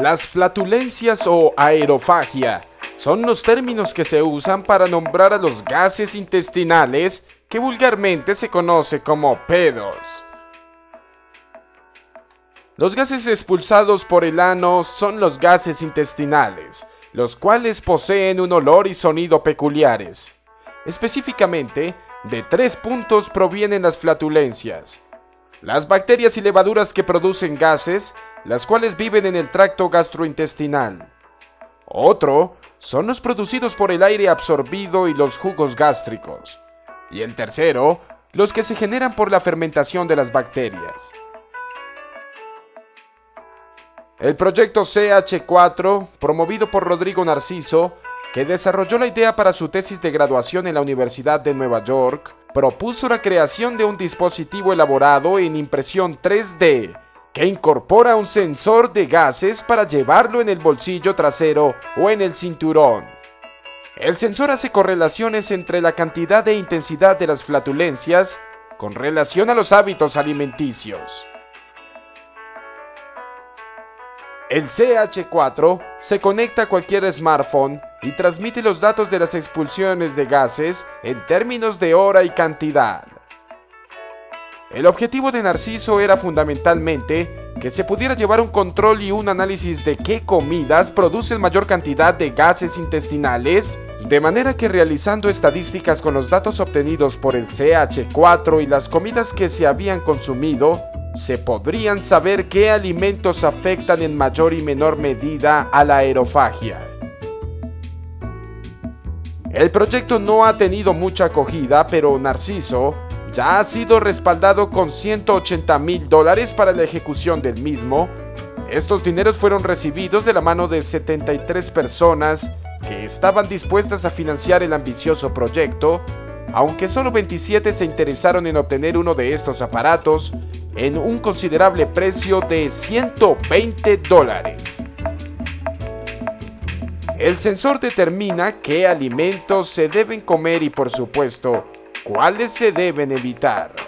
Las flatulencias o aerofagia son los términos que se usan para nombrar a los gases intestinales que vulgarmente se conoce como pedos. Los gases expulsados por el ano son los gases intestinales, los cuales poseen un olor y sonido peculiares. Específicamente, de tres puntos provienen las flatulencias. Las bacterias y levaduras que producen gases, las cuales viven en el tracto gastrointestinal. Otro son los producidos por el aire absorbido y los jugos gástricos. Y en tercero, los que se generan por la fermentación de las bacterias. El proyecto CH4, promovido por Rodrigo Narciso, que desarrolló la idea para su tesis de graduación en la Universidad de Nueva York, propuso la creación de un dispositivo elaborado en impresión 3D que incorpora un sensor de gases para llevarlo en el bolsillo trasero o en el cinturón. El sensor hace correlaciones entre la cantidad e intensidad de las flatulencias con relación a los hábitos alimenticios. El CH4 se conecta a cualquier smartphone y transmite los datos de las expulsiones de gases en términos de hora y cantidad. El objetivo de Narciso era fundamentalmente que se pudiera llevar un control y un análisis de qué comidas producen mayor cantidad de gases intestinales, de manera que realizando estadísticas con los datos obtenidos por el CH4 y las comidas que se habían consumido, se podrían saber qué alimentos afectan en mayor y menor medida a la aerofagia. El proyecto no ha tenido mucha acogida, pero Narciso ya ha sido respaldado con 180 mil dólares para la ejecución del mismo. Estos dineros fueron recibidos de la mano de 73 personas que estaban dispuestas a financiar el ambicioso proyecto, aunque solo 27 se interesaron en obtener uno de estos aparatos en un considerable precio de 120 dólares. El sensor determina qué alimentos se deben comer y por supuesto, cuáles se deben evitar.